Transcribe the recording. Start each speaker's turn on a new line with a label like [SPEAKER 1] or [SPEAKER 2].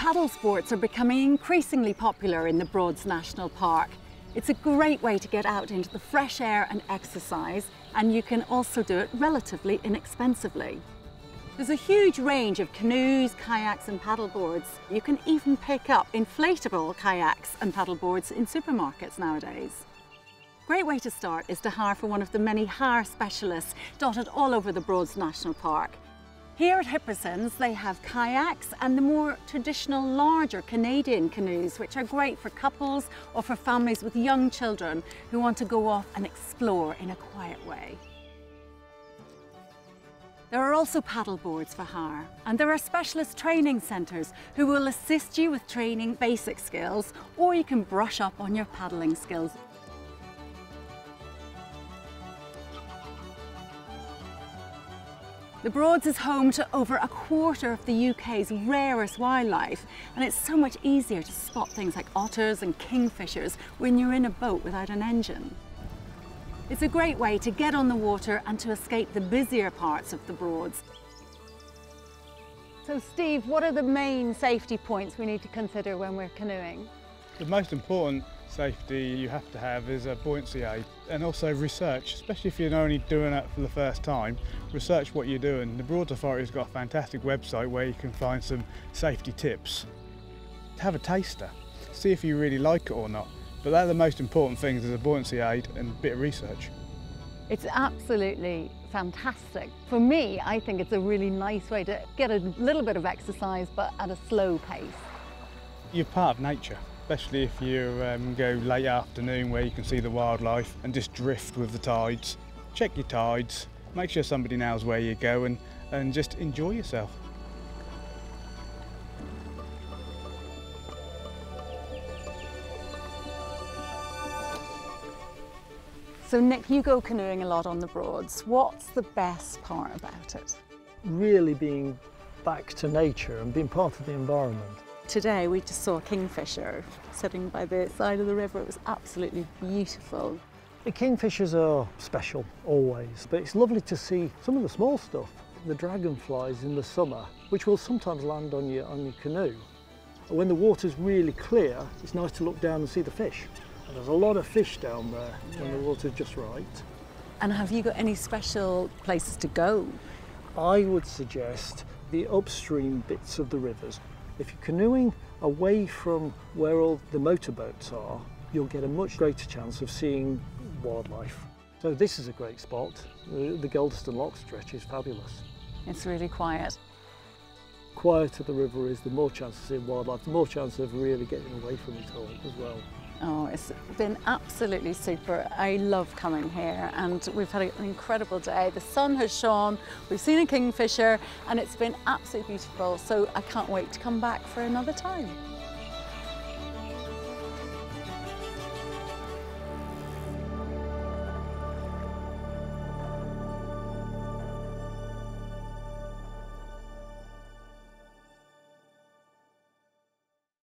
[SPEAKER 1] Paddle sports are becoming increasingly popular in the Broads National Park. It's a great way to get out into the fresh air and exercise, and you can also do it relatively inexpensively. There's a huge range of canoes, kayaks and paddleboards. You can even pick up inflatable kayaks and paddleboards in supermarkets nowadays. Great way to start is to hire for one of the many hire specialists dotted all over the Broads National Park. Here at Hipperson's, they have kayaks and the more traditional larger Canadian canoes, which are great for couples or for families with young children who want to go off and explore in a quiet way. There are also paddle boards for hire, and there are specialist training centres who will assist you with training basic skills, or you can brush up on your paddling skills. The Broads is home to over a quarter of the UK's rarest wildlife and it's so much easier to spot things like otters and kingfishers when you're in a boat without an engine. It's a great way to get on the water and to escape the busier parts of the Broads. So Steve, what are the main safety points we need to consider when we're canoeing?
[SPEAKER 2] The most important safety you have to have is a buoyancy aid and also research, especially if you're only doing it for the first time, research what you're doing. The Broads Authority's got a fantastic website where you can find some safety tips. Have a taster, see if you really like it or not. But they're the most important things is a buoyancy aid and a bit of research.
[SPEAKER 1] It's absolutely fantastic. For me, I think it's a really nice way to get a little bit of exercise but at a slow pace.
[SPEAKER 2] You're part of nature especially if you um, go late afternoon where you can see the wildlife and just drift with the tides. Check your tides, make sure somebody knows where you're going and just enjoy yourself.
[SPEAKER 1] So Nick, you go canoeing a lot on the Broads. What's the best part about it?
[SPEAKER 3] Really being back to nature and being part of the environment.
[SPEAKER 1] Today we just saw a kingfisher sitting by the side of the river. It was absolutely beautiful.
[SPEAKER 3] The kingfishers are special, always, but it's lovely to see some of the small stuff. The dragonflies in the summer, which will sometimes land on your, on your canoe. When the water's really clear, it's nice to look down and see the fish. And there's a lot of fish down there yeah. when the water's just right.
[SPEAKER 1] And have you got any special places to go?
[SPEAKER 3] I would suggest the upstream bits of the rivers if you're canoeing away from where all the motorboats are, you'll get a much greater chance of seeing wildlife. So this is a great spot. Uh, the, the Lock stretch is fabulous.
[SPEAKER 1] It's really quiet.
[SPEAKER 3] Quieter the river is, the more chance of seeing wildlife, the more chance of really getting away from it all as well.
[SPEAKER 1] Oh, it's been absolutely super. I love coming here and we've had an incredible day. The sun has shone, we've seen a kingfisher and it's been absolutely beautiful. So I can't wait to come back for another time.